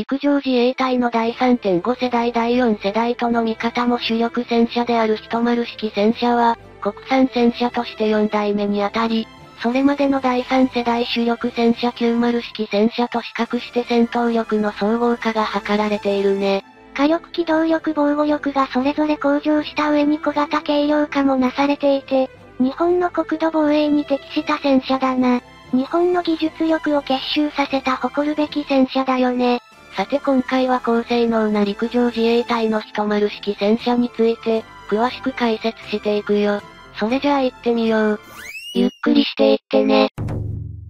陸上自衛隊の第3.5世代第4世代との見方も主力戦車である一丸式戦車は、国産戦車として4代目にあたり、それまでの第3世代主力戦車90式戦車と比較して戦闘力の総合化が図られているね。火力機動力防護力がそれぞれ向上した上に小型軽量化もなされていて、日本の国土防衛に適した戦車だな。日本の技術力を結集させた誇るべき戦車だよね。さて今回は高性能な陸上自衛隊の一丸式戦車について、詳しく解説していくよ。それじゃあ行ってみよう。ゆっくりしていってね。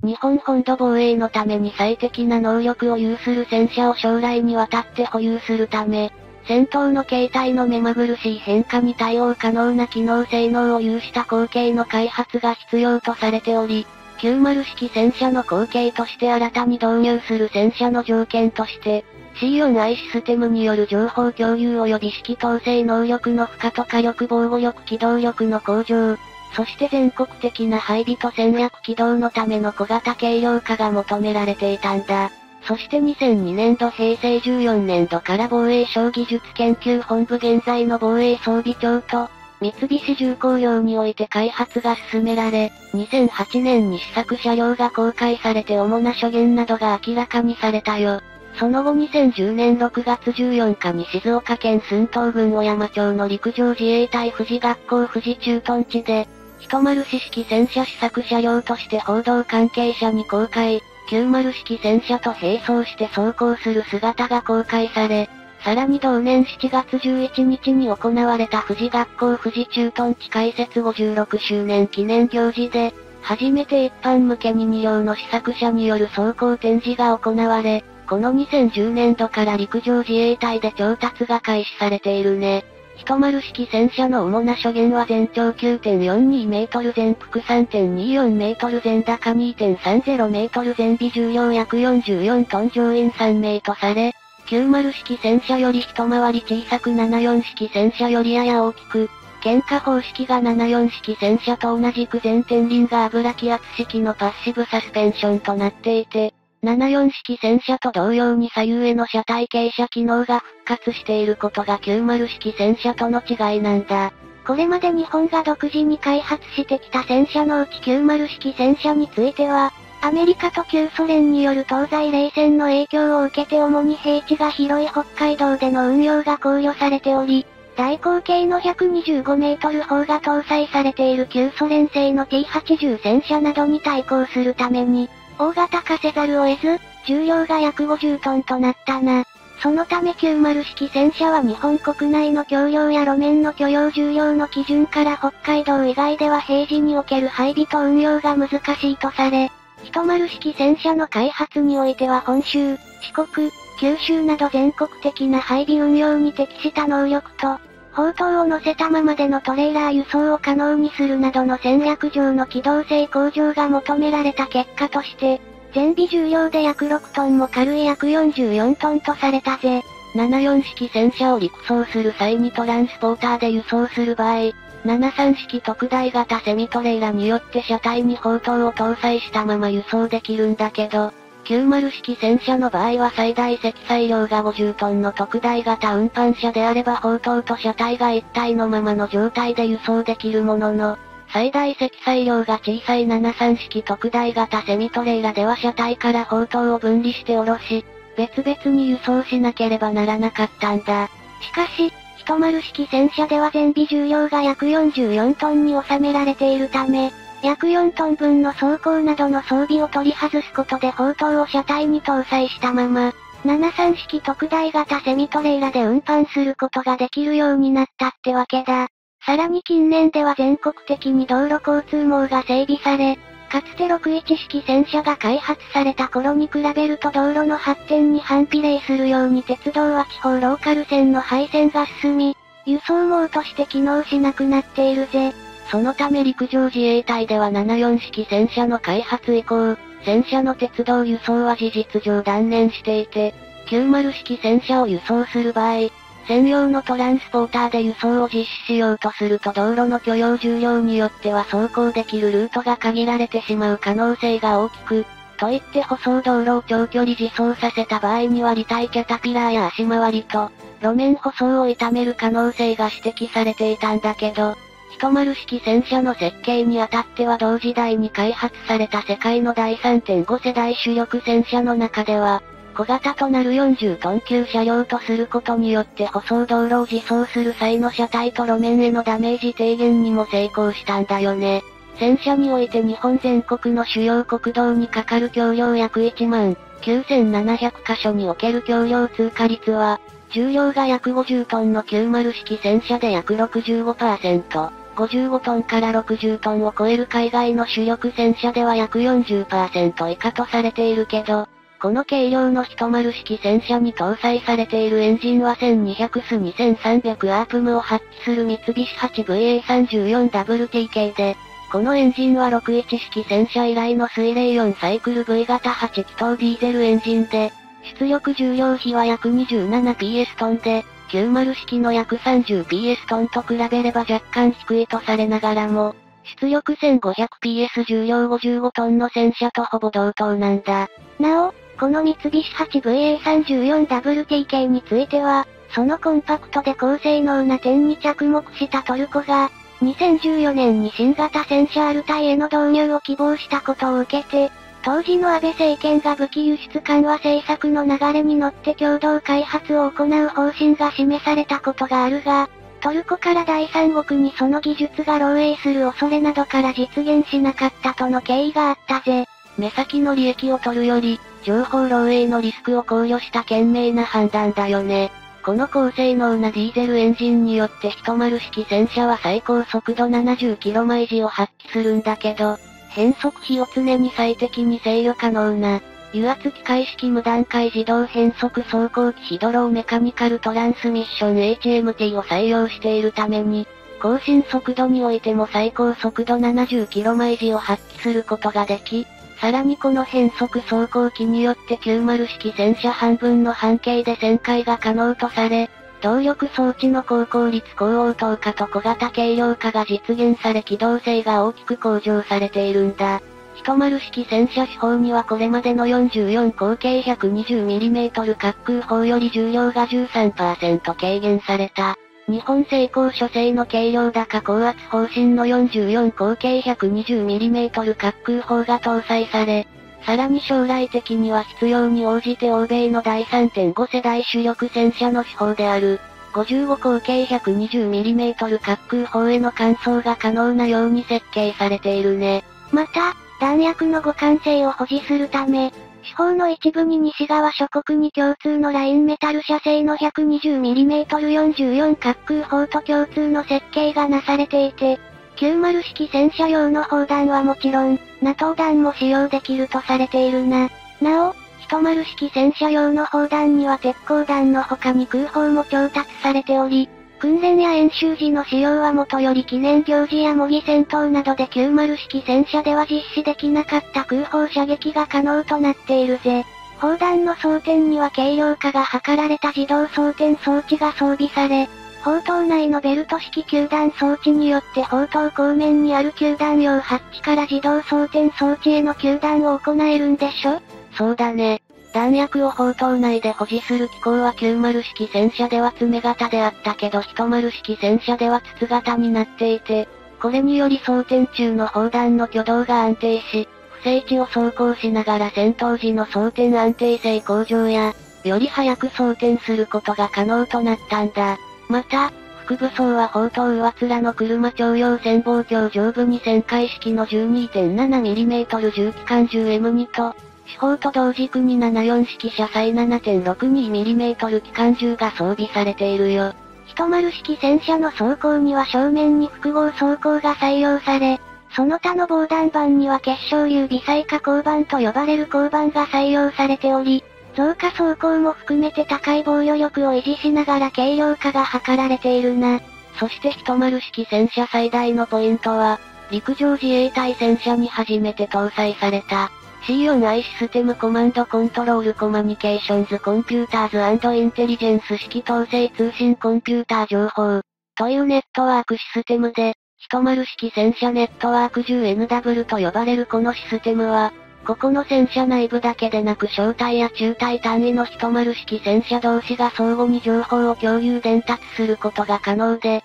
日本本土防衛のために最適な能力を有する戦車を将来にわたって保有するため、戦闘の形態の目まぐるしい変化に対応可能な機能性能を有した後継の開発が必要とされており、90式戦車の後継として新たに導入する戦車の条件として、C4I システムによる情報共有及び指揮統制能力の負荷と火力防護力機動力の向上、そして全国的な配備と戦略起動のための小型軽量化が求められていたんだ。そして2002年度平成14年度から防衛省技術研究本部現在の防衛装備庁と、三菱重工業において開発が進められ、2008年に試作車両が公開されて主な諸言などが明らかにされたよ。その後2010年6月14日に静岡県寸東郡小山町の陸上自衛隊富士学校富士駐屯地で、一丸四式戦車試作車両として報道関係者に公開、90式戦車と並走して走行する姿が公開され、さらに同年7月11日に行われた富士学校富士駐屯地開設56周年記念行事で、初めて一般向けに2両の試作車による走行展示が行われ、この2010年度から陸上自衛隊で調達が開始されているね。一丸式戦車の主な諸言は全長9.42メートル全幅3.24メートル全高2.30メートル全微重量約44トン乗員3名とされ、90式戦車より一回り小さく74式戦車よりやや大きく、喧嘩方式が74式戦車と同じく全天輪が油気圧式のパッシブサスペンションとなっていて、74式戦車と同様に左右への車体傾斜機能が復活していることが90式戦車との違いなんだ。これまで日本が独自に開発してきた戦車のうち90式戦車については、アメリカと旧ソ連による東西冷戦の影響を受けて主に平地が広い北海道での運用が考慮されており、大口径の125メートル砲が搭載されている旧ソ連製の T80 戦車などに対抗するために、大型化せざるを得ず、重量が約50トンとなったな。そのため90式戦車は日本国内の橋梁や路面の許容重量の基準から北海道以外では平時における配備と運用が難しいとされ、一丸式戦車の開発においては本州、四国、九州など全国的な配備運用に適した能力と、砲塔を乗せたままでのトレーラー輸送を可能にするなどの戦略上の機動性向上が求められた結果として、全備重量で約6トンも軽い約44トンとされたぜ。74式戦車を陸送する際にトランスポーターで輸送する場合、73式特大型セミトレーラによって車体に砲塔を搭載したまま輸送できるんだけど、90式戦車の場合は最大積載量が50トンの特大型運搬車であれば砲塔と車体が一体のままの状態で輸送できるものの、最大積載量が小さい73式特大型セミトレーラでは車体から砲塔を分離して下ろし、別々に輸送しなければならなかったんだ。しかし、一丸式戦車では全備重量が約44トンに収められているため、約4トン分の装甲などの装備を取り外すことで砲塔を車体に搭載したまま、73式特大型セミトレーラで運搬することができるようになったってわけだ。さらに近年では全国的に道路交通網が整備され、かつて61式戦車が開発された頃に比べると道路の発展に反比例するように鉄道は地方ローカル線の配線が進み、輸送網として機能しなくなっているぜ。そのため陸上自衛隊では74式戦車の開発以降、戦車の鉄道輸送は事実上断念していて、90式戦車を輸送する場合、専用のトランスポーターで輸送を実施しようとすると道路の許容重量によっては走行できるルートが限られてしまう可能性が大きく、といって舗装道路を長距離自走させた場合には離体キャタピラーや足回りと、路面舗装を傷める可能性が指摘されていたんだけど、10式戦車の設計にあたっては同時代に開発された世界の第3.5世代主力戦車の中では、小型となる40トン級車両とすることによって舗装道路を自走する際の車体と路面へのダメージ低減にも成功したんだよね。戦車において日本全国の主要国道にかかる橋梁約1万9700箇所における橋梁通過率は、重量が約50トンの90式戦車で約65%、55トンから60トンを超える海外の主力戦車では約40%以下とされているけど、この軽量の10式戦車に搭載されているエンジンは1200ス2300アープムを発揮する三菱 8VA34WT 系で、このエンジンは61式戦車以来の水冷4サイクル V 型8気筒ディーゼルエンジンで、出力重量比は約 27PS トンで、90式の約 30PS トンと比べれば若干低いとされながらも、出力 1500PS 重量55トンの戦車とほぼ同等なんだ。なお、この三菱 8VA34WT 系については、そのコンパクトで高性能な点に着目したトルコが、2014年に新型戦車アルタイへの導入を希望したことを受けて、当時の安倍政権が武器輸出緩和政策の流れに乗って共同開発を行う方針が示されたことがあるが、トルコから第三国にその技術が漏洩する恐れなどから実現しなかったとの経緯があったぜ。目先の利益を取るより、情報漏洩のリスクを考慮した賢明な判断だよね。この高性能なディーゼルエンジンによって10式戦車は最高速度 70km 毎時を発揮するんだけど、変速比を常に最適に制御可能な、油圧機械式無段階自動変速走行機ヒドローメカニカルトランスミッション HMT を採用しているために、更新速度においても最高速度 70km 毎時を発揮することができ、さらにこの変速走行機によって90式戦車半分の半径で旋回が可能とされ、動力装置の高効率高応答化と小型軽量化が実現され機動性が大きく向上されているんだ。10式戦車手法にはこれまでの44口径 120mm 滑空砲より重量が13%軽減された。日本製高所製の軽量高高圧方針の44口径 120mm 滑空砲が搭載され、さらに将来的には必要に応じて欧米の第3.5世代主力戦車の手法である、55口径 120mm 滑空砲への換装が可能なように設計されているね。また、弾薬の互換性を保持するため、手法の一部に西側諸国に共通のラインメタル社製の 120mm44 滑空砲と共通の設計がなされていて、90式戦車用の砲弾はもちろん、NATO 弾も使用できるとされているな。なお、10式戦車用の砲弾には鉄鋼弾の他に空砲も調達されており、訓練や演習時の使用はもとより記念行事や模擬戦闘などで90式戦車では実施できなかった空砲射撃が可能となっているぜ。砲弾の装填には軽量化が図られた自動装填装置が装備され、砲塔内のベルト式球弾装置によって砲塔後面にある球弾用ハッチから自動装填装置への球弾を行えるんでしょ？そうだね。弾薬を砲塔内で保持する機構は90式戦車では詰型であったけど10式戦車では筒型になっていて、これにより装填中の砲弾の挙動が安定し、不正地を走行しながら戦闘時の装填安定性向上や、より早く装填することが可能となったんだ。また、副武装は砲塔上面の車徴用潜望鏡上部に旋回式の 12.7mm 重機関銃 M2 と、四方と同軸に74式車載 7.62mm 機関銃が装備されているよ。10式戦車の装甲には正面に複合装甲が採用され、その他の防弾板には結晶流微細化鋼板と呼ばれる鋼板が採用されており、増加走行も含めて高い防御力を維持しながら軽量化が図られているな。そして10式戦車最大のポイントは、陸上自衛隊戦車に初めて搭載された、C4i システムコマンドコントロールコマニケーションズコンピューターズインテリジェンス式統制通信コンピューター情報、というネットワークシステムで、10式戦車ネットワーク 10NW と呼ばれるこのシステムは、ここの戦車内部だけでなく小隊や中隊単位の一丸式戦車同士が相互に情報を共有伝達することが可能で、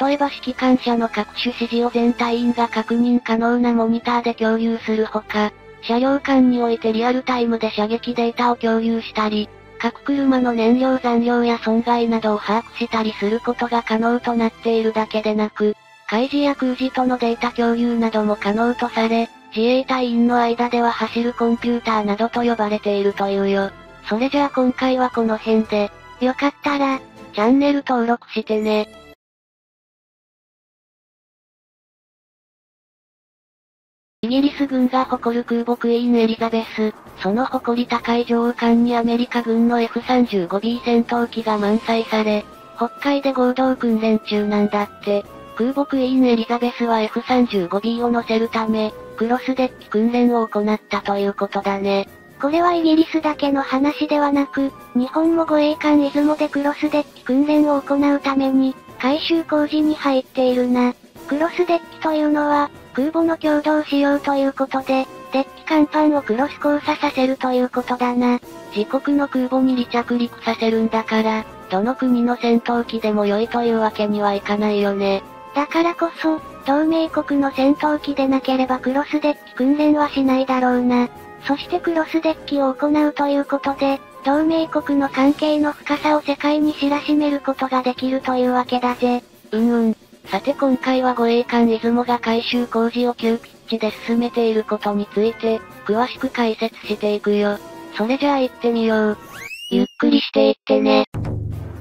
例えば指揮官車の各種指示を全隊員が確認可能なモニターで共有するほか、車両間においてリアルタイムで射撃データを共有したり、各車の燃料残量や損害などを把握したりすることが可能となっているだけでなく、開示や空示とのデータ共有なども可能とされ、自衛隊員の間では走るコンピューターなどと呼ばれているというよ。それじゃあ今回はこの辺で、よかったら、チャンネル登録してね。イギリス軍が誇る空母クイーンエリザベス、その誇り高い上艦にアメリカ軍の F35B 戦闘機が満載され、北海で合同訓練中なんだって。空母クイーンエリザベスは F35B を乗せるため、クロスデッキ訓練を行ったということだね。これはイギリスだけの話ではなく、日本も護衛艦出雲でクロスデッキ訓練を行うために、改修工事に入っているな。クロスデッキというのは、空母の共同使用ということで、デッキ甲板をクロス交差させるということだな。自国の空母に離着陸させるんだから、どの国の戦闘機でも良いというわけにはいかないよね。だからこそ、同盟国の戦闘機でなければクロスデッキ訓練はしないだろうな。そしてクロスデッキを行うということで、同盟国の関係の深さを世界に知らしめることができるというわけだぜ。うんうん。さて今回は護衛艦出雲が改修工事を急ピッチで進めていることについて、詳しく解説していくよ。それじゃあ行ってみよう。ゆっくりしていってね。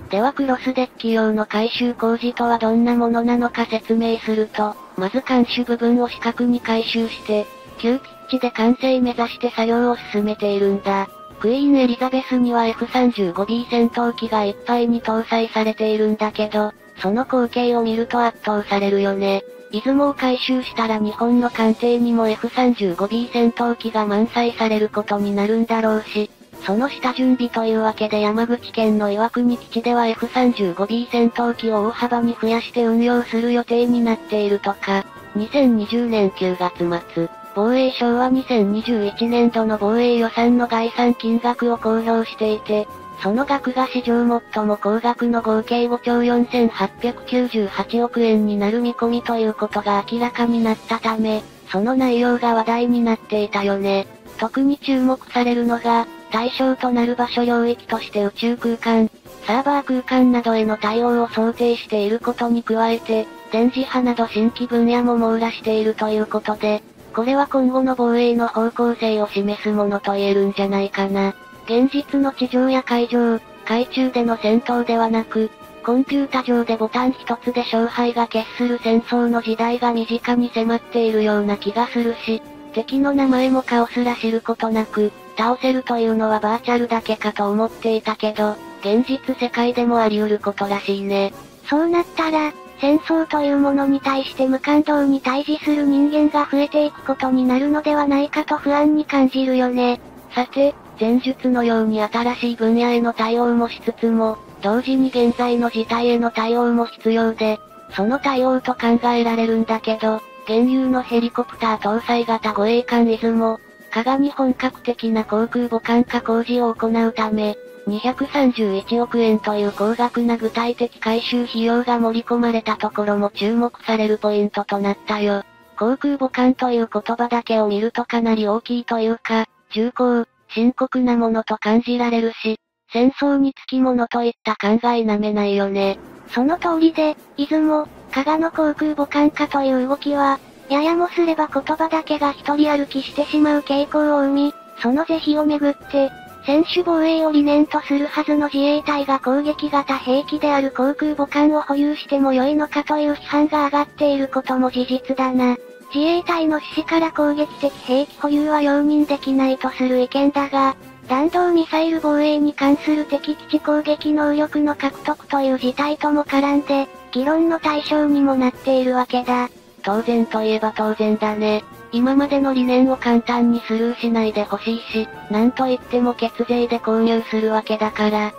ではクロスデッキ用の改修工事とはどんなものなのか説明すると、まず監視部分を四角に改修して、急ピッチで完成目指して作業を進めているんだ。クイーンエリザベスには F35B 戦闘機がいっぱいに搭載されているんだけど、その光景を見ると圧倒されるよね。出雲を回収したら日本の艦艇にも F35B 戦闘機が満載されることになるんだろうし、その下準備というわけで山口県の岩国基地では F35B 戦闘機を大幅に増やして運用する予定になっているとか、2020年9月末、防衛省は2021年度の防衛予算の概算金額を公表していて、その額が史上最も高額の合計5兆4898億円になる見込みということが明らかになったため、その内容が話題になっていたよね。特に注目されるのが、対象となる場所領域として宇宙空間、サーバー空間などへの対応を想定していることに加えて、電磁波など新規分野も網羅しているということで、これは今後の防衛の方向性を示すものと言えるんじゃないかな。現実の地上や海上、海中での戦闘ではなく、コンピュータ上でボタン一つで勝敗が決する戦争の時代が身近に迫っているような気がするし、敵の名前も顔すら知ることなく、倒せるというのはバーチャルだけかと思っていたけど、現実世界でもあり得ることらしいね。そうなったら、戦争というものに対して無感動に対峙する人間が増えていくことになるのではないかと不安に感じるよね。さて、前述のように新しい分野への対応もしつつも、同時に現在の事態への対応も必要で、その対応と考えられるんだけど、現有のヘリコプター搭載型護衛艦出雲、加賀に本格的な航空母艦化工事を行うため、231億円という高額な具体的回収費用が盛り込まれたところも注目されるポイントとなったよ。航空母艦という言葉だけを見るとかなり大きいというか、重厚、深刻なものと感じられるし、戦争につきものといった考えなめないよね。その通りで、出雲、加賀の航空母艦化という動きは、ややもすれば言葉だけが一人歩きしてしまう傾向を生み、その是非をめぐって、専守防衛を理念とするはずの自衛隊が攻撃型兵器である航空母艦を保有しても良いのかという批判が上がっていることも事実だな。自衛隊の趣旨から攻撃的兵器保有は容認できないとする意見だが、弾道ミサイル防衛に関する敵基地攻撃能力の獲得という事態とも絡んで、議論の対象にもなっているわけだ。当然といえば当然だね。今までの理念を簡単にスルーしないでほしいし、なんといっても血税で購入するわけだから、し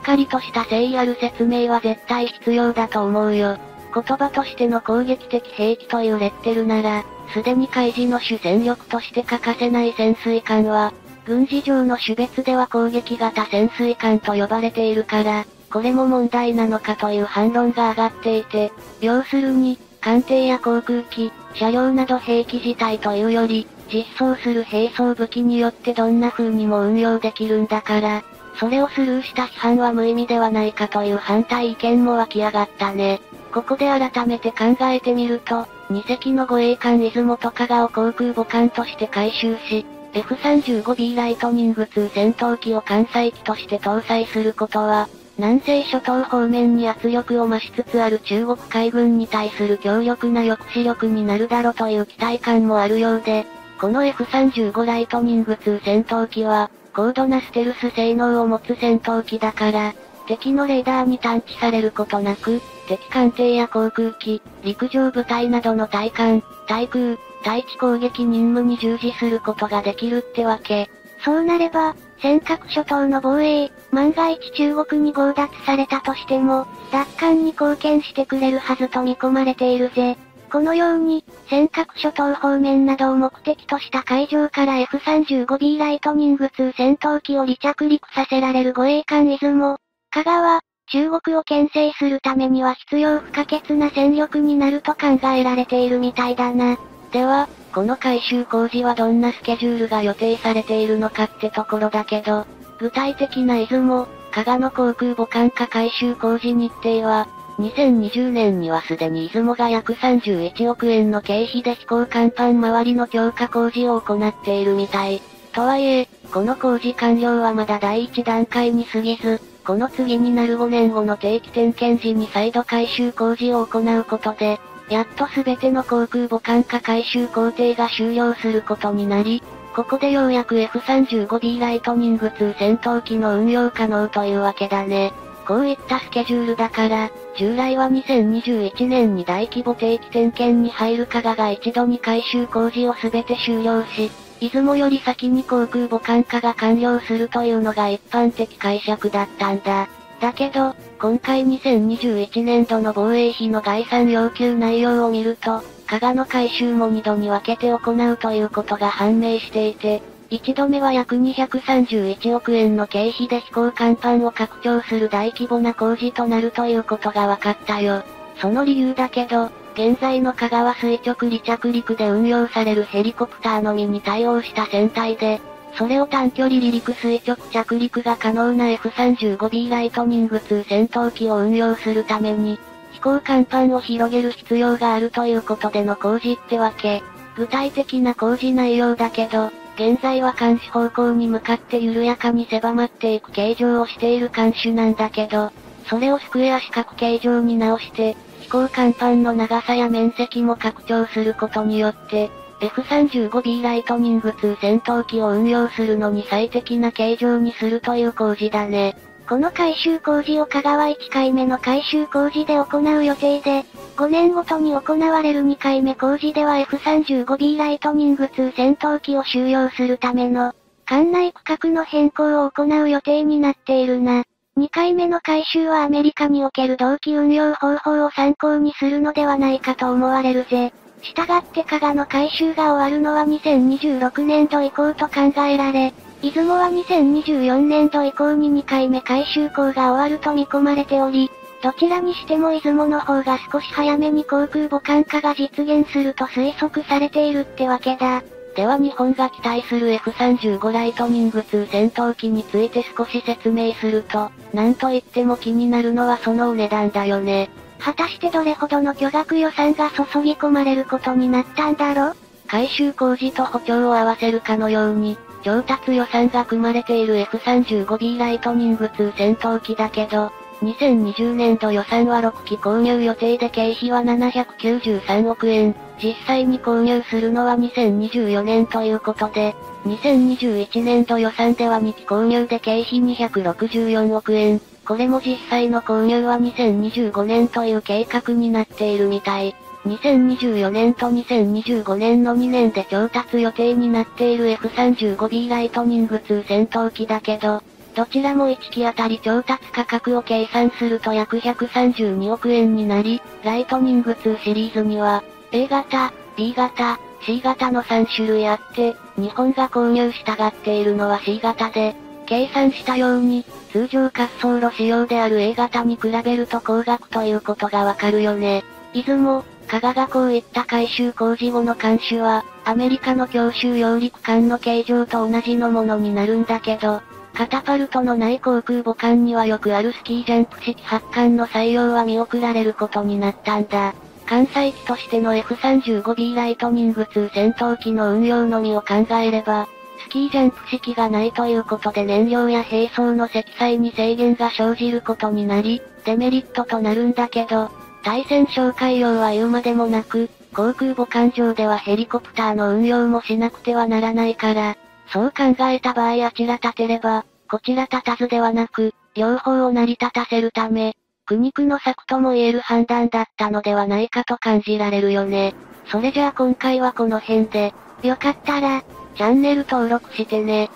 っかりとした誠意ある説明は絶対必要だと思うよ。言葉としての攻撃的兵器というレッテルなら、すでに海事の主戦力として欠かせない潜水艦は、軍事上の種別では攻撃型潜水艦と呼ばれているから、これも問題なのかという反論が上がっていて、要するに、艦艇や航空機、車両など兵器自体というより、実装する兵装武器によってどんな風にも運用できるんだから、それをスルーした批判は無意味ではないかという反対意見も湧き上がったね。ここで改めて考えてみると、2隻の護衛艦出雲と香川航空母艦として回収し、F35B ライトニング2戦闘機を艦載機として搭載することは、南西諸島方面に圧力を増しつつある中国海軍に対する強力な抑止力になるだろうという期待感もあるようで、この F35 ライトニング2戦闘機は、高度なステルス性能を持つ戦闘機だから、敵のレーダーに探知されることなく、敵艦艇や航空機、陸上部隊などの対艦、対空、対地攻撃任務に従事することができるってわけ。そうなれば、尖閣諸島の防衛、万が一中国に強奪されたとしても、奪還に貢献してくれるはずと見込まれているぜ。このように、尖閣諸島方面などを目的とした海上から F35B ライトニング2戦闘機を離着陸させられる護衛艦出雲、香川、中国を牽制するためには必要不可欠な戦力になると考えられているみたいだな。では、この改修工事はどんなスケジュールが予定されているのかってところだけど、具体的な出雲、加賀の航空母艦化改修工事日程は、2020年にはすでに出雲が約31億円の経費で飛行甲板周りの強化工事を行っているみたい。とはいえ、この工事完了はまだ第一段階に過ぎず、この次になる5年後の定期点検時に再度改修工事を行うことで、やっとすべての航空母艦化改修工程が終了することになり、ここでようやく F35B ライトニング2戦闘機の運用可能というわけだね。こういったスケジュールだから、従来は2021年に大規模定期点検に入る加賀が一度に改修工事をすべて終了し、出雲より先に航空母艦化が完了するというのが一般的解釈だったんだ。だけど、今回2021年度の防衛費の概算要求内容を見ると、加賀の回収も2度に分けて行うということが判明していて、1度目は約231億円の経費で飛行甲板を拡張する大規模な工事となるということが分かったよ。その理由だけど、現在の香川垂直離着陸で運用されるヘリコプターのみに対応した船体で、それを短距離離陸垂直着陸が可能な F35B ライトニング2戦闘機を運用するために、飛行甲板を広げる必要があるということでの工事ってわけ。具体的な工事内容だけど、現在は監視方向に向かって緩やかに狭まっていく形状をしている監視なんだけど、それをスクエア四角形状に直して、飛行甲板の長さや面積も拡張することによって、F35B ライトニング2戦闘機を運用するのに最適な形状にするという工事だね。この改修工事を香川1回目の改修工事で行う予定で、5年ごとに行われる2回目工事では F35B ライトニング2戦闘機を収容するための、艦内区画の変更を行う予定になっているな。2回目の改修はアメリカにおける同期運用方法を参考にするのではないかと思われるぜ。したがって加賀の回収が終わるのは2026年度以降と考えられ、出雲は2024年度以降に2回目回収工が終わると見込まれており、どちらにしても出雲の方が少し早めに航空母艦化が実現すると推測されているってわけだ。では日本が期待する F35 ライトニング2戦闘機について少し説明すると、なんといっても気になるのはそのお値段だよね。果たしてどれほどの巨額予算が注ぎ込まれることになったんだろ改修工事と補強を合わせるかのように、調達予算が組まれている F35B ライトニング2戦闘機だけど、2020年度予算は6機購入予定で経費は793億円。実際に購入するのは2024年ということで、2021年度予算では2機購入で経費264億円。これも実際の購入は2025年という計画になっているみたい。2024年と2025年の2年で調達予定になっている F35B ライトニング2戦闘機だけど、どちらも1機あたり調達価格を計算すると約132億円になり、ライトニング2シリーズには、A 型、B 型、C 型の3種類あって、日本が購入したがっているのは C 型で、計算したように、通常滑走路仕様である A 型に比べると高額ということがわかるよね。出雲、加賀がこういった改修工事後の監視は、アメリカの強襲揚陸艦の形状と同じのものになるんだけど、カタパルトのない航空母艦にはよくあるスキージャンプ式発艦の採用は見送られることになったんだ。関西機としての F35B ライトニング2戦闘機の運用のみを考えれば、スキージャンプ式がないということで燃料や並走の積載に制限が生じることになり、デメリットとなるんだけど、対戦紹介用は言うまでもなく、航空母艦上ではヘリコプターの運用もしなくてはならないから、そう考えた場合あちら立てれば、こちら立たずではなく、両方を成り立たせるため、苦肉の策とも言える判断だったのではないかと感じられるよね。それじゃあ今回はこの辺で、よかったら、チャンネル登録してね。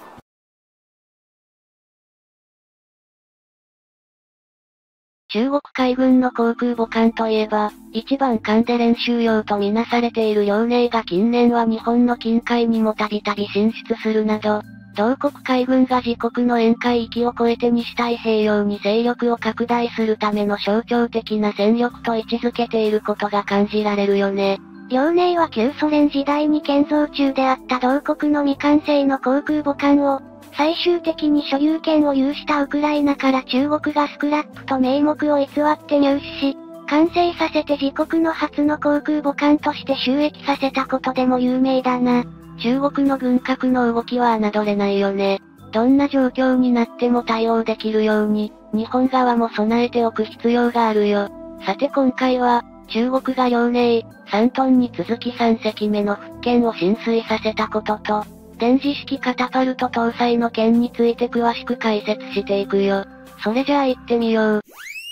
中国海軍の航空母艦といえば、一番艦で練習用とみなされている遼寧が近年は日本の近海にもたびたび進出するなど、同国海軍が自国の沿海域を超えて西太平洋に勢力を拡大するための象徴的な戦力と位置づけていることが感じられるよね。遼寧は旧ソ連時代に建造中であった同国の未完成の航空母艦を、最終的に所有権を有したウクライナから中国がスクラップと名目を偽って入手し、完成させて自国の初の航空母艦として収益させたことでも有名だな。中国の軍拡の動きは侮れないよね。どんな状況になっても対応できるように、日本側も備えておく必要があるよ。さて今回は、中国が遼寧、3トンに続き3隻目の復権を浸水させたことと、電磁式カタパルト搭載の件について詳しく解説していくよ。それじゃあ行ってみよう。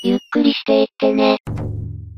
ゆっくりしていってね。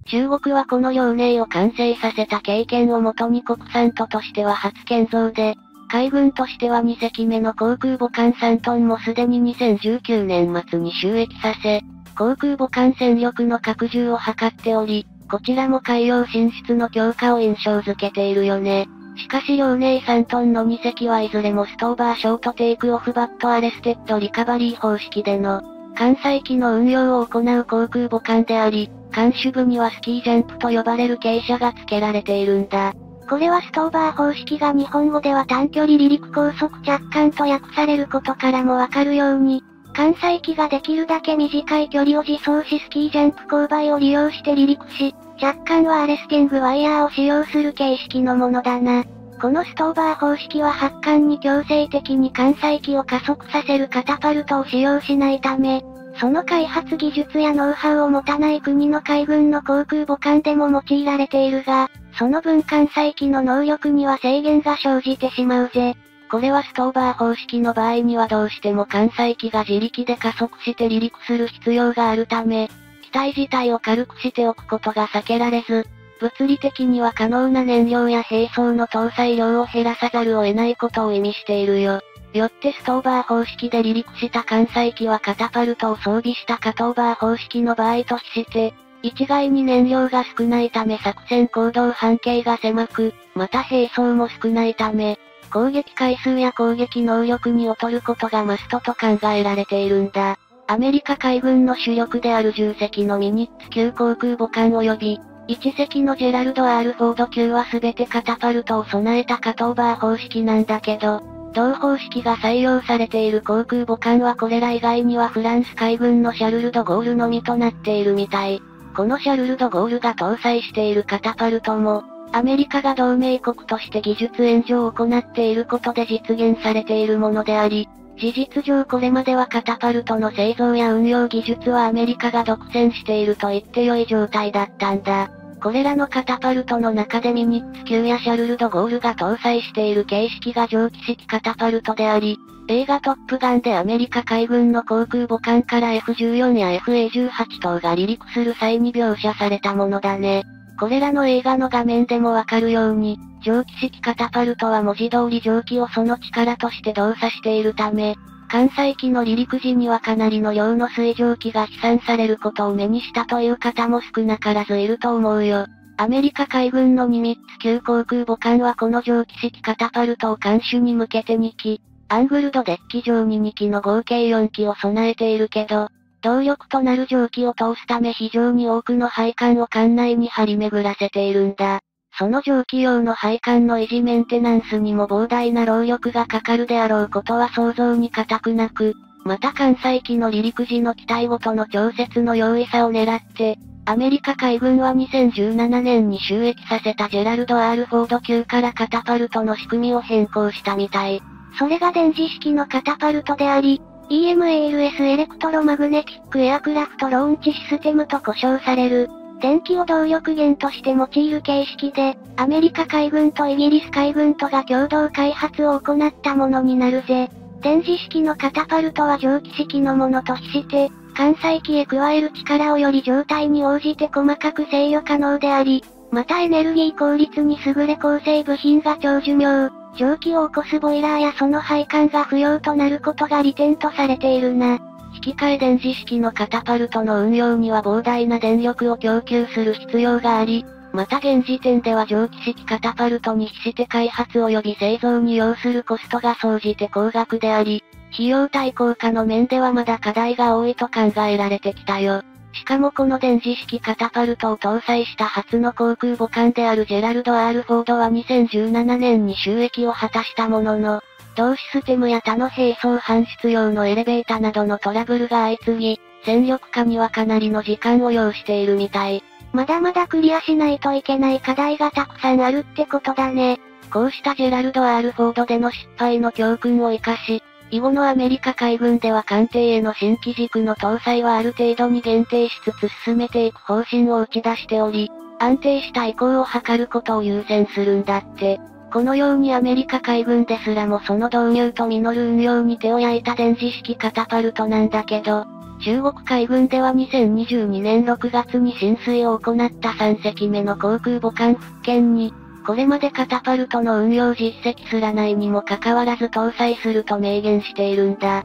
中国はこの遼寧を完成させた経験をもとに国産都としては初建造で、海軍としては2隻目の航空母艦3トンもすでに2019年末に収益させ、航空母艦戦力の拡充を図っており、こちらも海洋進出の強化を印象づけているよね。しかし遼寧、山東の2隻はいずれも STOBAR Short Take Off But Arrested Recovery 方式での、艦載機の運用を行う航空母艦であり、艦首部にはスキージャンプと呼ばれる傾斜が付けられているんだ。これは STOBAR 方式が日本語では短距離離陸拘束着艦と訳されることからもわかるように、艦載機ができるだけ短い距離を自走しスキージャンプ勾配を利用して離陸し、着艦はアレスティングワイヤーを使用する形式のものだな。このストーバー方式は発艦に強制的に関西機を加速させるカタパルトを使用しないため、その開発技術やノウハウを持たない国の海軍の航空母艦でも用いられているが、その分艦載機の能力には制限が生じてしまうぜ。これはストーバー方式の場合にはどうしても艦載機が自力で加速して離陸する必要があるため、機体自体を軽くしておくことが避けられず、物理的には可能な燃料や並走の搭載量を減らさざるを得ないことを意味しているよ。よってストーバー方式で離陸した艦載機はカタパルトを装備したカトーバー方式の場合として、一概に燃料が少ないため作戦行動半径が狭く、また並走も少ないため、攻撃回数や攻撃能力に劣ることがマストと考えられているんだ。アメリカ海軍の主力である10隻のミニッツ級航空母艦及び、1隻のジェラルド・アールフォード級は全てカタパルトを備えたカトーバー方式なんだけど、同方式が採用されている航空母艦はこれら以外にはフランス海軍のシャルルド・ゴールのみとなっているみたい。このシャルルド・ゴールが搭載しているカタパルトも、アメリカが同盟国として技術援助を行っていることで実現されているものであり、事実上これまではカタパルトの製造や運用技術はアメリカが独占していると言って良い状態だったんだ。これらのカタパルトの中でミニッツ級やシャルルドゴールが搭載している形式が蒸気式カタパルトであり、映画トップガンでアメリカ海軍の航空母艦から F14 や FA18 等が離陸する際に描写されたものだね。これらの映画の画面でもわかるように、蒸気式カタパルトは文字通り蒸気をその力として動作しているため、関西機の離陸時にはかなりの量の水蒸気が飛散されることを目にしたという方も少なからずいると思うよ。アメリカ海軍のニミッツ級航空母艦はこの蒸気式カタパルトを艦首に向けて2機、アングルドデッキ上に2機の合計4機を備えているけど、動力となる蒸気を通すため非常に多くの配管を艦内に張り巡らせているんだ。その蒸気用の配管の維持メンテナンスにも膨大な労力がかかるであろうことは想像に難くなく、また艦載機の離陸時の機体ごとの調節の容易さを狙って、アメリカ海軍は2017年に就役させたジェラルド・ R・フォード級からカタパルトの仕組みを変更したみたい。それが電磁式のカタパルトであり、EMALS Electromagnetic Aircraft Launch System と呼称される、電気を動力源として用いる形式で、アメリカ海軍とイギリス海軍とが共同開発を行ったものになるぜ。電磁式のカタパルトは蒸気式のものと比して、関西機へ加える力をより状態に応じて細かく制御可能であり、またエネルギー効率に優れ構成部品が超寿命、蒸気を起こすボイラーやその配管が不要となることが利点とされているな。引き換え電磁式のカタパルトの運用には膨大な電力を供給する必要があり、また現時点では蒸気式カタパルトに比して開発及び製造に要するコストが総じて高額であり、費用対効果の面ではまだ課題が多いと考えられてきたよ。しかもこの電磁式カタパルトを搭載した初の航空母艦であるジェラルド・アールフォードは2017年に収益を果たしたものの、同システムや他の並走搬出用のエレベータなどのトラブルが相次ぎ、戦力化にはかなりの時間を要しているみたい。まだまだクリアしないといけない課題がたくさんあるってことだね。こうしたジェラルド・アールフォードでの失敗の教訓を活かし、以後のアメリカ海軍では艦艇への新規軸の搭載はある程度に限定しつつ進めていく方針を打ち出しており、安定した移行を図ることを優先するんだって。このようにアメリカ海軍ですらもその導入と実る運用に手を焼いた電磁式カタパルトなんだけど、中国海軍では2022年6月に浸水を行った3隻目の航空母艦福建に、これまでカタパルトの運用実績すらないにもかかわらず搭載すると明言しているんだ。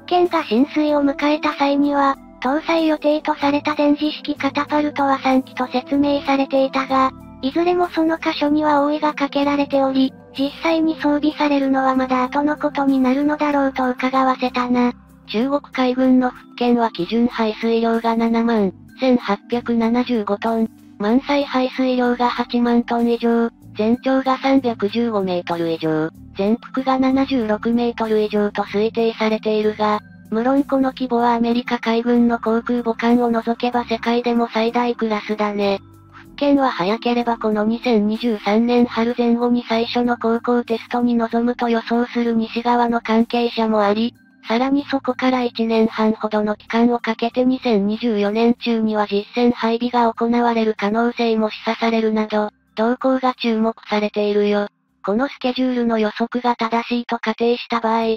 福建が浸水を迎えた際には、搭載予定とされた電磁式カタパルトは3機と説明されていたが、いずれもその箇所には覆いがかけられており、実際に装備されるのはまだ後のことになるのだろうと伺わせたな。中国海軍の福建は基準排水量が7万1875トン、満載排水量が8万トン以上、全長が315メートル以上、全幅が76メートル以上と推定されているが、無論この規模はアメリカ海軍の航空母艦を除けば世界でも最大クラスだね。県は早ければこの2023年春前後に最初の高校テストに臨むと予想する西側の関係者もあり、さらにそこから1年半ほどの期間をかけて2024年中には実戦配備が行われる可能性も示唆されるなど、動向が注目されているよ。このスケジュールの予測が正しいと仮定した場合、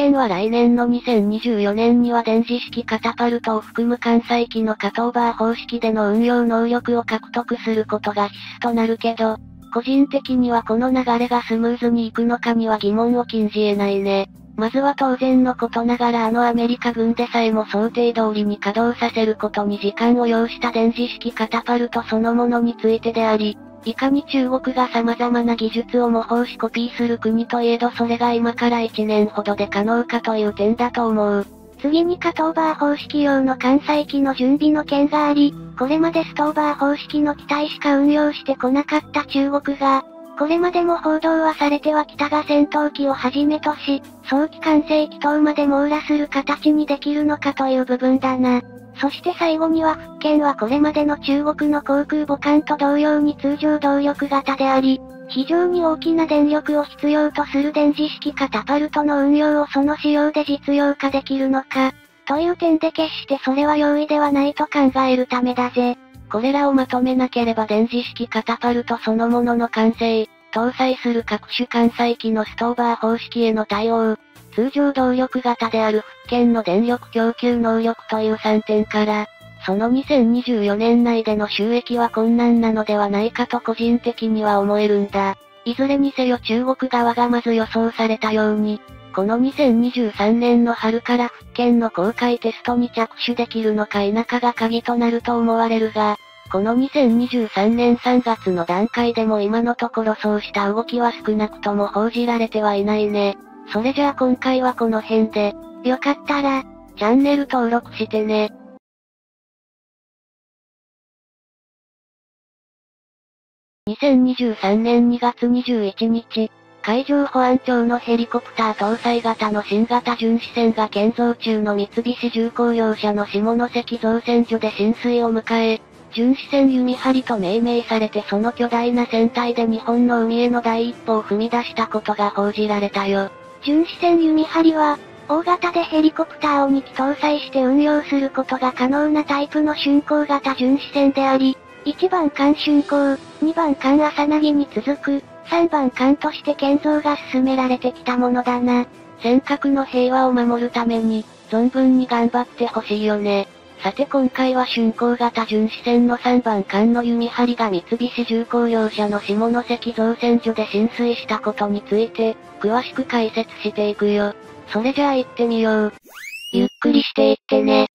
県は来年の2024年には電磁式カタパルトを含む関西機のカトーバー方式での運用能力を獲得することが必須となるけど、個人的にはこの流れがスムーズにいくのかには疑問を禁じ得ないね。まずは当然のことながらあのアメリカ軍でさえも想定通りに稼働させることに時間を要した電磁式カタパルトそのものについてであり、いかに中国が様々な技術を模倣しコピーする国といえどそれが今から1年ほどで可能かという点だと思う。次にカトーバー方式用の関西機の準備の件があり、これまでストーバー方式の機体しか運用してこなかった中国が、これまでも報道はされてはきたが戦闘機をはじめとし、早期完成機等まで網羅する形にできるのかという部分だな。そして最後には福建はこれまでの中国の航空母艦と同様に通常動力型であり、非常に大きな電力を必要とする電磁式カタパルトの運用をその仕様で実用化できるのか、という点で決してそれは容易ではないと考えるためだぜ。これらをまとめなければ電磁式カタパルトそのものの完成、搭載する各種艦載機のストーバー方式への対応、通常動力型である福建の電力供給能力という3点から、その2024年内での収益は困難なのではないかと個人的には思えるんだ。いずれにせよ中国側がまず予想されたように、この2023年の春から復権の公開テストに着手できるのか否かが鍵となると思われるが、この2023年3月の段階でも今のところそうした動きは少なくとも報じられてはいないね。それじゃあ今回はこの辺で、よかったら、チャンネル登録してね。2023年2月21日、海上保安庁のヘリコプター搭載型の新型巡視船が建造中の三菱重工業者の下関造船所で浸水を迎え、巡視船弓張りと命名されてその巨大な船体で日本の海への第一歩を踏み出したことが報じられたよ。巡視船弓張りは、大型でヘリコプターを2機搭載して運用することが可能なタイプの竣工型巡視船であり、1番艦竣工、2番艦朝凪に続く、3番艦として建造が進められてきたものだな。尖閣の平和を守るために、存分に頑張ってほしいよね。さて今回は竣工型巡視船の3番艦の弓張が三菱重工業者の下関造船所で浸水したことについて、詳しく解説していくよ。それじゃあ行ってみよう。ゆっくりしていってね。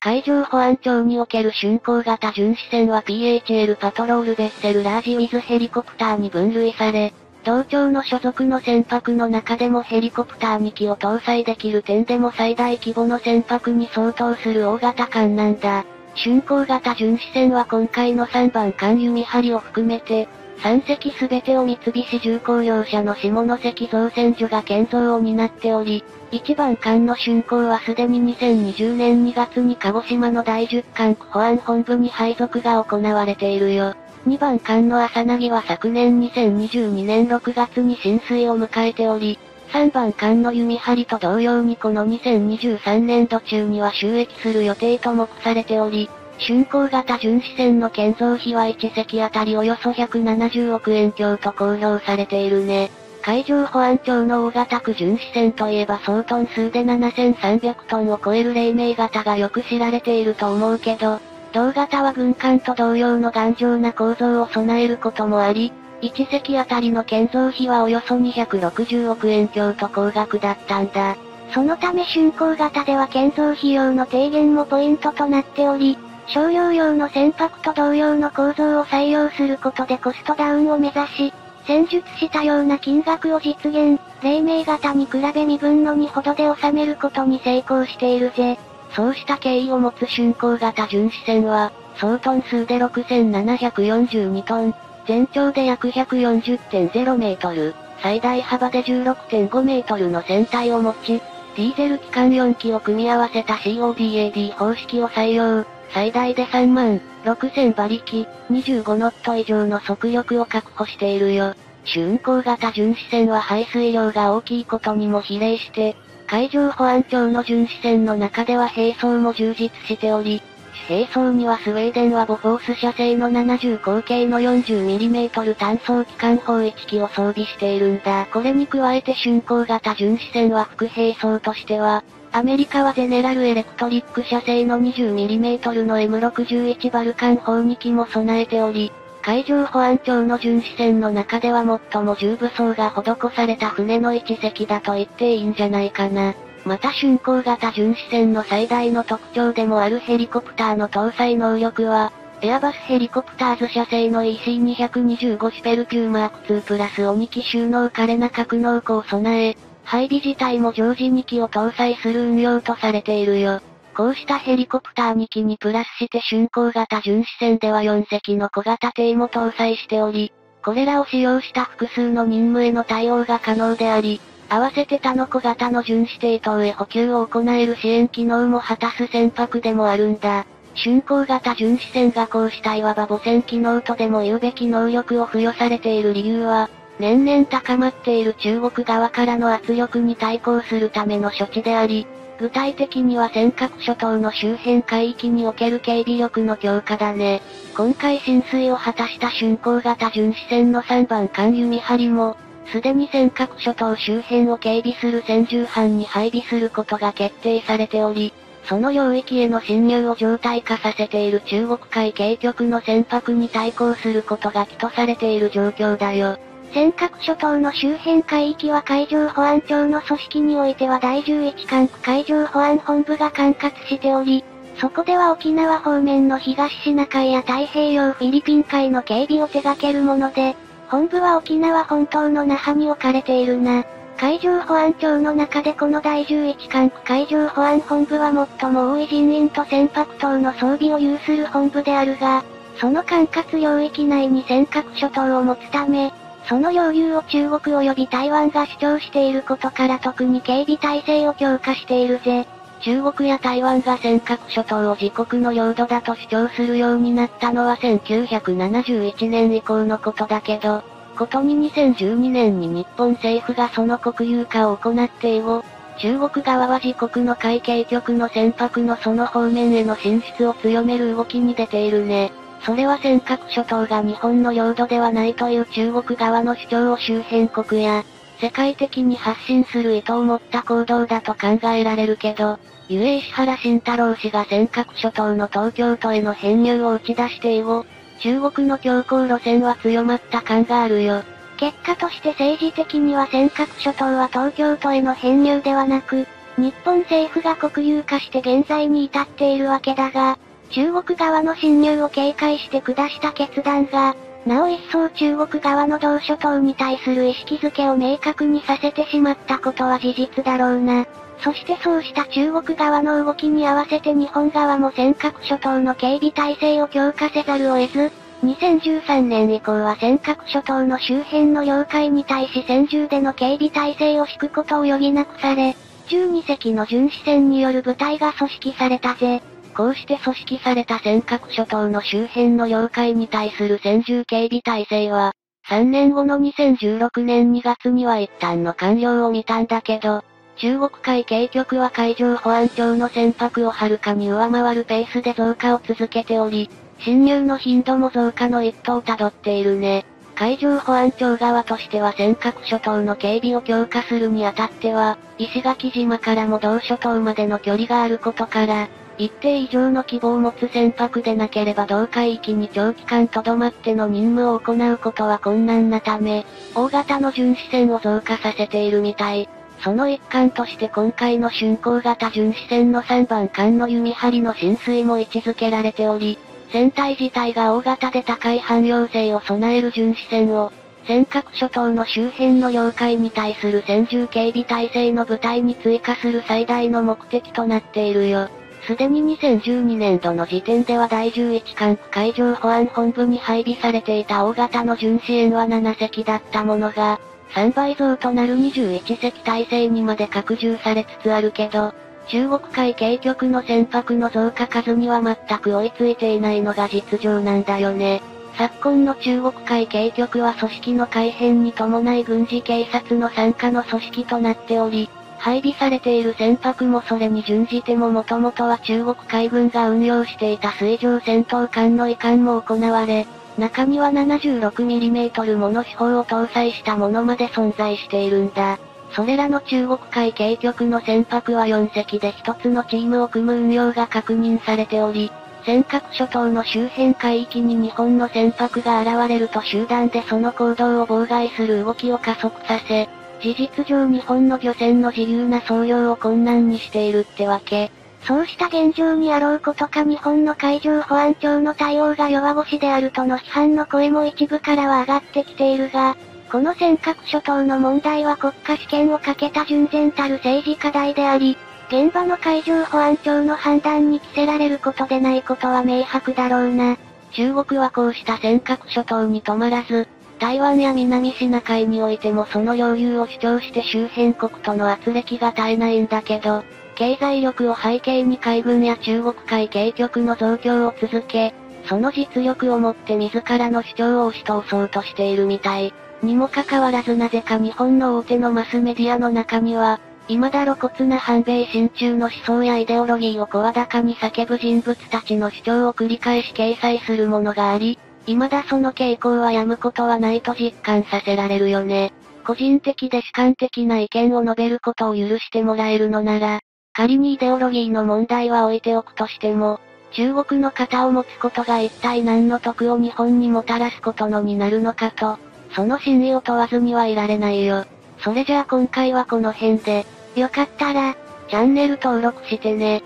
海上保安庁における竣工型巡視船は PHL パトロールベッセルラージウィズヘリコプターに分類され、同庁の所属の船舶の中でもヘリコプター2機を搭載できる点でも最大規模の船舶に相当する大型艦なんだ。竣工型巡視船は今回の3番艦弓張を含めて、3隻すべてを三菱重工業者の下関造船所が建造を担っており、1番艦の竣工はすでに2020年2月に鹿児島の第10艦保安本部に配属が行われているよ。2番艦の朝凪は昨年2022年6月に浸水を迎えており、3番艦の弓張りと同様にこの2023年度中には収益する予定と目されており、竣工型巡視船の建造費は1隻あたりおよそ170億円強と公表されているね。海上保安庁の大型区巡視船といえば総トン数で7300トンを超える黎明型がよく知られていると思うけど、同型は軍艦と同様の頑丈な構造を備えることもあり、1隻あたりの建造費はおよそ260億円強と高額だったんだ。そのため竣工型では建造費用の低減もポイントとなっており、商用用の船舶と同様の構造を採用することでコストダウンを目指し、戦術したような金額を実現、黎明型に比べ身分の2ほどで収めることに成功しているぜ。そうした経緯を持つ竣工型巡視船は、総トン数で6742トン、全長で約140.0メートル、最大幅で16.5メートルの船体を持ち、ディーゼル機関4機を組み合わせた CODAD 方式を採用。最大で3万、6000馬力、25ノット以上の速力を確保しているよ。竣工型巡視船は排水量が大きいことにも比例して、海上保安庁の巡視船の中では並走も充実しており、並走にはスウェーデンはボフォース社製の70口径の 40mm 単装機関砲1機を装備しているんだ。これに加えて竣工型巡視船は副並走としては、アメリカはゼネラルエレクトリック社製の 20mm の M61 バルカン砲2機も備えており、海上保安庁の巡視船の中では最も重武装が施された船の一隻だと言っていいんじゃないかな。また竣工型巡視船の最大の特徴でもあるヘリコプターの搭載能力は、エアバスヘリコプターズ社製の EC225 シペル級マーク2プラス鬼機収納カレナ格納庫を備え、配備自体も常時2機を搭載する運用とされているよ。こうしたヘリコプター2機にプラスして竣工型巡視船では4隻の小型艇も搭載しており、これらを使用した複数の任務への対応が可能であり、合わせて他の小型の巡視艇等へ補給を行える支援機能も果たす船舶でもあるんだ。竣工型巡視船がこうしたいわば母船機能とでも言うべき能力を付与されている理由は、年々高まっている中国側からの圧力に対抗するための処置であり、具体的には尖閣諸島の周辺海域における警備力の強化だね。今回浸水を果たした竣工型巡視船の3番艦弓張も、すでに尖閣諸島周辺を警備する戦従班に配備することが決定されており、その領域への侵入を常態化させている中国海警局の船舶に対抗することが起とされている状況だよ。尖閣諸島の周辺海域は海上保安庁の組織においては第11管区海上保安本部が管轄しており、そこでは沖縄方面の東シナ海や太平洋フィリピン海の警備を手掛けるもので、本部は沖縄本島の那覇に置かれているな。海上保安庁の中でこの第11管区海上保安本部は最も多い人員と船舶等の装備を有する本部であるが、その管轄領域内に尖閣諸島を持つため、その領有を中国及び台湾が主張していることから特に警備体制を強化しているぜ。中国や台湾が尖閣諸島を自国の領土だと主張するようになったのは1971年以降のことだけど、ことに2012年に日本政府がその国有化を行って以後、中国側は自国の海警局の船舶のその方面への進出を強める動きに出ているね。それは尖閣諸島が日本の領土ではないという中国側の主張を周辺国や、世界的に発信する意図を持った行動だと考えられるけど、ゆえ石原慎太郎氏が尖閣諸島の東京都への編入を打ち出して以後、中国の強硬路線は強まった感があるよ。結果として政治的には尖閣諸島は東京都への編入ではなく、日本政府が国有化して現在に至っているわけだが、中国側の侵入を警戒して下した決断が、なお一層中国側の同諸島に対する意識づけを明確にさせてしまったことは事実だろうな。そしてそうした中国側の動きに合わせて日本側も尖閣諸島の警備体制を強化せざるを得ず、2013年以降は尖閣諸島の周辺の領海に対し戦銃での警備体制を敷くことを余儀なくされ、12隻の巡視船による部隊が組織されたぜ。こうして組織された尖閣諸島の周辺の領海に対する戦銃警備体制は、3年後の2016年2月には一旦の完了を見たんだけど、中国海警局は海上保安庁の船舶をはるかに上回るペースで増加を続けており、侵入の頻度も増加の一途をたどっているね。海上保安庁側としては尖閣諸島の警備を強化するにあたっては、石垣島からも同諸島までの距離があることから、一定以上の規模を持つ船舶でなければ同海域に長期間留まっての任務を行うことは困難なため、大型の巡視船を増加させているみたい。その一環として今回の竣工型巡視船の3番艦の弓張りの浸水も位置づけられており、船体自体が大型で高い汎用性を備える巡視船を、尖閣諸島の周辺の領海に対する戦銃警備体制の部隊に追加する最大の目的となっているよ。すでに2012年度の時点では第11管区海上保安本部に配備されていた大型の巡視船は7隻だったものが、3倍増となる21隻体制にまで拡充されつつあるけど、中国海警局の船舶の増加数には全く追いついていないのが実情なんだよね。昨今の中国海警局は組織の改変に伴い軍事警察の参加の組織となっており、配備されている船舶もそれに準じてももともとは中国海軍が運用していた水上戦闘艦の移管も行われ、中には 76mm もの手法を搭載したものまで存在しているんだ。それらの中国海警局の船舶は4隻で1つのチームを組む運用が確認されており、尖閣諸島の周辺海域に日本の船舶が現れると集団でその行動を妨害する動きを加速させ、事実上日本の漁船の自由な操業を困難にしているってわけ。そうした現状にあろうことか日本の海上保安庁の対応が弱腰であるとの批判の声も一部からは上がってきているが、この尖閣諸島の問題は国家試験をかけた純然たる政治課題であり、現場の海上保安庁の判断に着せられることでないことは明白だろうな。中国はこうした尖閣諸島に止まらず、台湾や南シナ海においてもその領有を主張して周辺国との圧力が絶えないんだけど、経済力を背景に海軍や中国海警局の増強を続け、その実力をもって自らの主張を押し通そうとしているみたい。にもかかわらずなぜか日本の大手のマスメディアの中には、未だ露骨な反米親中の思想やイデオロギーを声高に叫ぶ人物たちの主張を繰り返し掲載するものがあり、未だその傾向はやむことはないと実感させられるよね。個人的で主観的な意見を述べることを許してもらえるのなら、仮にイデオロギーの問題は置いておくとしても、中国の肩を持つことが一体何の得を日本にもたらすことのになるのかと、その真意を問わずにはいられないよ。それじゃあ今回はこの辺で。よかったら、チャンネル登録してね。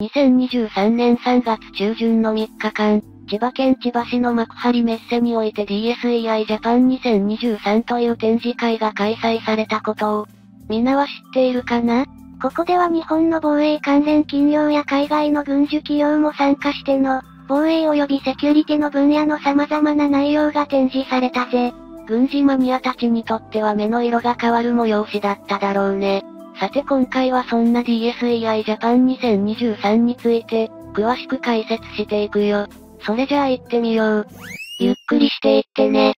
2023年3月中旬の3日間、千葉県千葉市の幕張メッセにおいて DSEI Japan 2023という展示会が開催されたことを、みんなは知っているかな？ここでは日本の防衛関連企業や海外の軍需企業も参加しての、防衛及びセキュリティの分野の様々な内容が展示されたぜ。軍事マニアたちにとっては目の色が変わる催しだっただろうね。さて今回はそんな DSEI Japan 2023について、詳しく解説していくよ。それじゃあ行ってみよう。ゆっくりしていってね。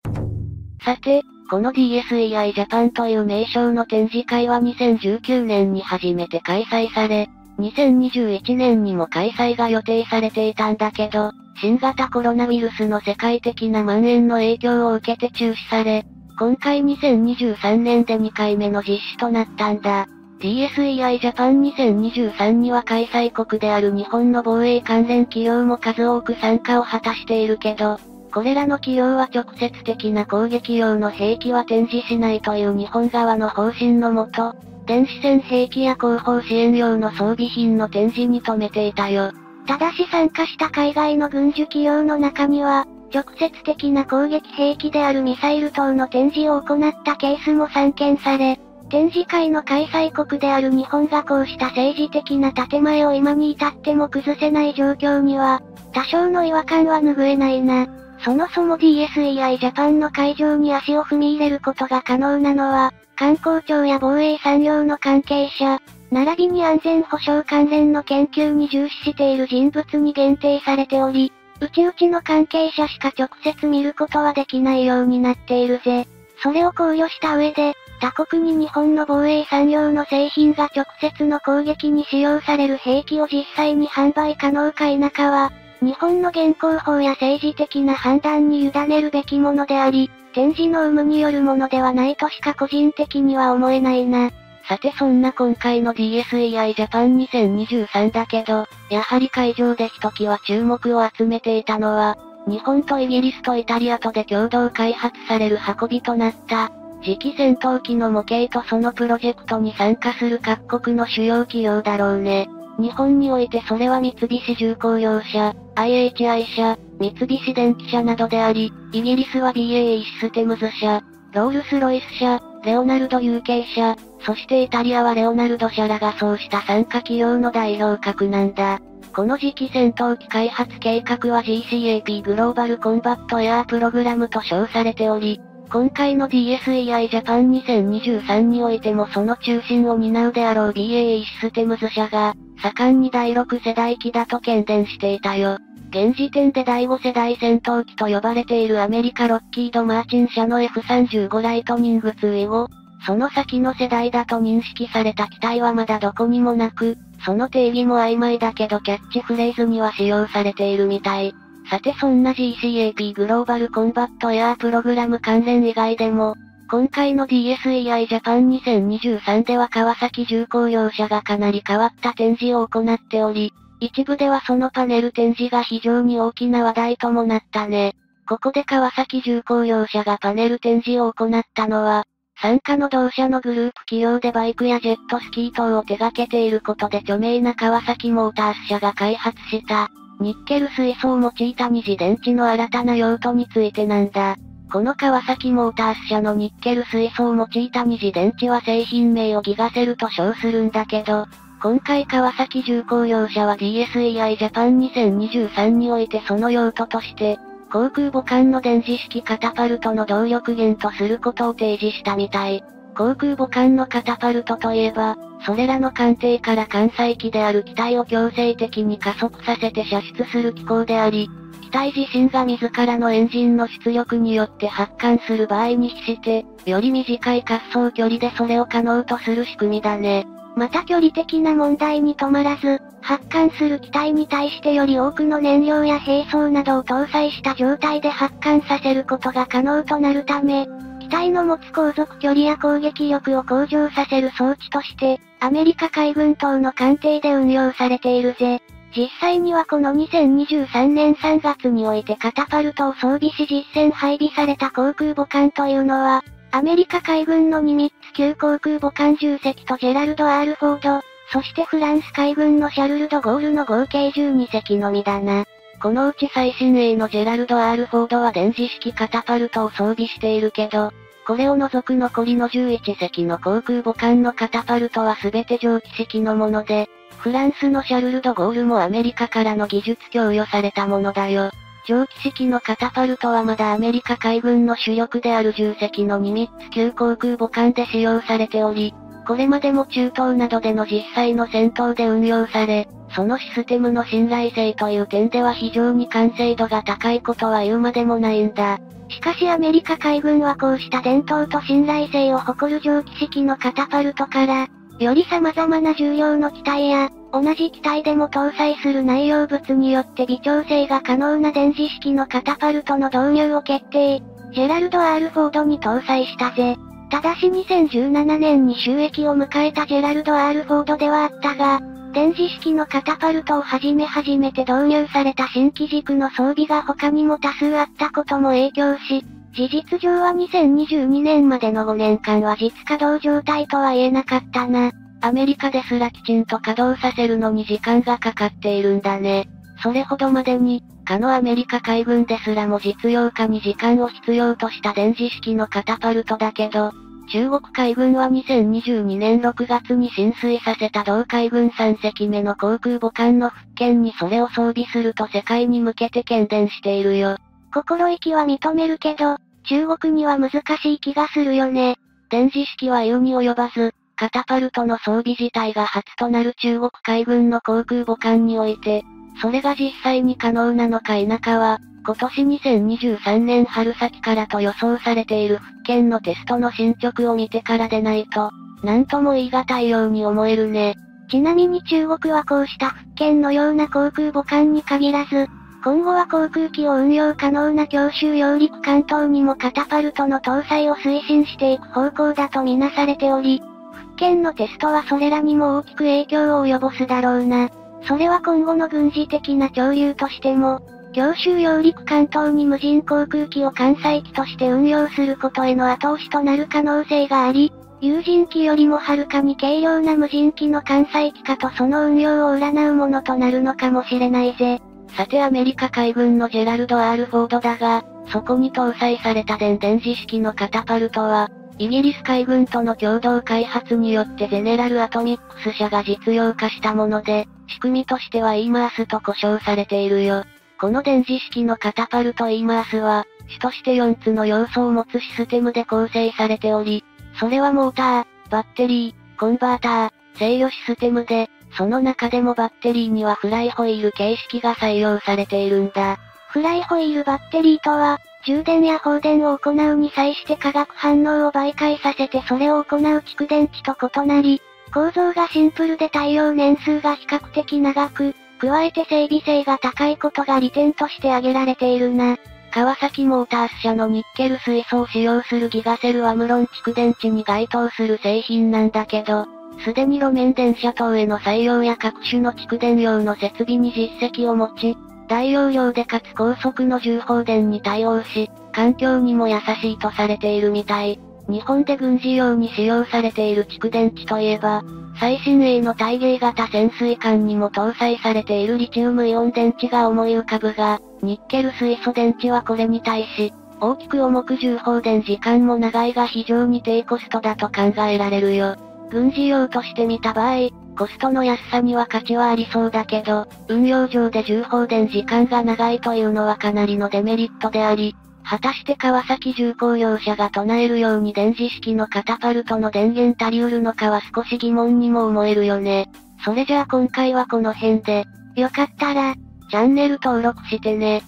さて、この DSEI Japan という名称の展示会は2019年に初めて開催され、2021年にも開催が予定されていたんだけど、新型コロナウイルスの世界的な蔓延の影響を受けて中止され、今回2023年で2回目の実施となったんだ。DSEI Japan 2023には開催国である日本の防衛関連企業も数多く参加を果たしているけど、これらの企業は直接的な攻撃用の兵器は展示しないという日本側の方針のもと、電子戦兵器や後方支援用の装備品の展示に留めていたよ。ただし参加した海外の軍需企業の中には、直接的な攻撃兵器であるミサイル等の展示を行ったケースも散見され、展示会の開催国である日本がこうした政治的な建前を今に至っても崩せない状況には、多少の違和感は拭えないな。そもそも DSEI ジャパンの会場に足を踏み入れることが可能なのは、観光庁や防衛産業の関係者、並びに安全保障関連の研究に重視している人物に限定されており、内々の関係者しか直接見ることはできないようになっているぜ。それを考慮した上で、他国に日本の防衛産業の製品が直接の攻撃に使用される兵器を実際に販売可能か否かは、日本の現行法や政治的な判断に委ねるべきものであり、展示の有無によるものではないとしか個人的には思えないな。さてそんな今回の DSEI Japan 2023だけど、やはり会場でひときわ注目を集めていたのは、日本とイギリスとイタリアとで共同開発される運びとなった、次期戦闘機の模型とそのプロジェクトに参加する各国の主要企業だろうね。日本においてそれは三菱重工業者、IHI 社、三菱電機社などであり、イギリスは BAE システムズ社、ロールスロイス社、レオナルド UK 社、そしてイタリアはレオナルド社らがそうした参加企業の代表格なんだ。この次期戦闘機開発計画は GCAP グローバルコンバットエアープログラムと称されており、今回の DSEI Japan 2023においてもその中心を担うであろう BAE システムズ社が、盛んに第6世代機だと懸伝していたよ。現時点で第5世代戦闘機と呼ばれているアメリカロッキード・マーチン社の F35 ライトニング2以後、その先の世代だと認識された機体はまだどこにもなく、その定義も曖昧だけどキャッチフレーズには使用されているみたい。さてそんな GCAP グローバルコンバットエアープログラム関連以外でも、今回の DSEI Japan 2023では川崎重工業者がかなり変わった展示を行っており、一部ではそのパネル展示が非常に大きな話題ともなったね。ここで川崎重工業者がパネル展示を行ったのは、参加の同社のグループ企業でバイクやジェットスキー等を手掛けていることで著名な川崎モータース社が開発した、ニッケル水素を用いた二次電池の新たな用途についてなんだ。この川崎モータース社のニッケル水素を用いた二次電池は製品名をギガセルと称するんだけど、今回川崎重工業者は DSEI Japan 2023においてその用途として、航空母艦の電磁式カタパルトの動力源とすることを提示したみたい。航空母艦のカタパルトといえば、それらの艦艇から艦載機である機体を強制的に加速させて射出する機構であり、機体自身が自らのエンジンの出力によって発艦する場合に比して、より短い滑走距離でそれを可能とする仕組みだね。また距離的な問題に止まらず、発艦する機体に対してより多くの燃料や兵装などを搭載した状態で発艦させることが可能となるため、機体の持つ航続距離や攻撃力を向上させる装置として、アメリカ海軍等の艦艇で運用されているぜ。実際にはこの2023年3月においてカタパルトを装備し実戦配備された航空母艦というのは、アメリカ海軍のニミッツ級航空母艦10隻とジェラルド・アール・フォード、そしてフランス海軍のシャルルド・ゴールの合計12隻のみだな。このうち最新鋭のジェラルド・アール・フォードは電磁式カタパルトを装備しているけど、これを除く残りの11隻の航空母艦のカタパルトは全て蒸気式のもので、フランスのシャルルド・ゴールもアメリカからの技術供与されたものだよ。蒸気式のカタパルトはまだアメリカ海軍の主力である重隻のニミッツ級航空母艦で使用されており、これまでも中東などでの実際の戦闘で運用され、そのシステムの信頼性という点では非常に完成度が高いことは言うまでもないんだ。しかしアメリカ海軍はこうした伝統と信頼性を誇る蒸気式のカタパルトから、より様々な重量の機体や、同じ機体でも搭載する内容物によって微調整が可能な電磁式のカタパルトの導入を決定。ジェラルド・アールフォードに搭載したぜ。ただし2017年に収益を迎えたジェラルド・アールフォードではあったが、電磁式のカタパルトをはじめ初めて導入された新機軸の装備が他にも多数あったことも影響し、事実上は2022年までの5年間は実稼働状態とは言えなかったな。アメリカですらきちんと稼働させるのに時間がかかっているんだね。それほどまでに、かのアメリカ海軍ですらも実用化に時間を必要とした電磁式のカタパルトだけど、中国海軍は2022年6月に浸水させた同海軍3隻目の航空母艦の復権にそれを装備すると世界に向けて喧伝しているよ。心意気は認めるけど、中国には難しい気がするよね。電磁式は言うに及ばず、カタパルトの装備自体が初となる中国海軍の航空母艦において、それが実際に可能なのか否かは、今年2023年春先からと予想されている復権のテストの進捗を見てからでないと、なんとも言い難いように思えるね。ちなみに中国はこうした復権のような航空母艦に限らず、今後は航空機を運用可能な強襲揚陸艦等にもカタパルトの搭載を推進していく方向だとみなされており、復権のテストはそれらにも大きく影響を及ぼすだろうな。それは今後の軍事的な潮流としても、強襲揚陸関東に無人航空機を艦載機として運用することへの後押しとなる可能性があり、有人機よりもはるかに軽量な無人機の艦載機かとその運用を占うものとなるのかもしれないぜ。さてアメリカ海軍のジェラルド・アール・フォードだが、そこに搭載された電電磁式のカタパルトは、イギリス海軍との共同開発によってゼネラル・アトミックス社が実用化したもので、仕組みとしては EMAS と呼称されているよ。この電磁式のカタパルトイーマースは、主として4つの要素を持つシステムで構成されており、それはモーター、バッテリー、コンバーター、制御システムで、その中でもバッテリーにはフライホイール形式が採用されているんだ。フライホイールバッテリーとは、充電や放電を行うに際して化学反応を媒介させてそれを行う蓄電池と異なり、構造がシンプルで耐用年数が比較的長く、加えて整備性が高いことが利点として挙げられているな。川崎モータース社のニッケル水素を使用するギガセルアムロン蓄電池に該当する製品なんだけど、すでに路面電車等への採用や各種の蓄電用の設備に実績を持ち、大容量でかつ高速の重放電に対応し、環境にも優しいとされているみたい。日本で軍事用に使用されている蓄電池といえば、最新鋭の体芸型潜水艦にも搭載されているリチウムイオン電池が思い浮かぶが、ニッケル水素電池はこれに対し、大きく重く重放電時間も長いが非常に低コストだと考えられるよ。軍事用として見た場合、コストの安さには価値はありそうだけど、運用上で重放電時間が長いというのはかなりのデメリットであり、果たして川崎重工業者が唱えるように電磁式のカタパルトの電源足りうるのかは少し疑問にも思えるよね。それじゃあ今回はこの辺で、よかったら、チャンネル登録してね。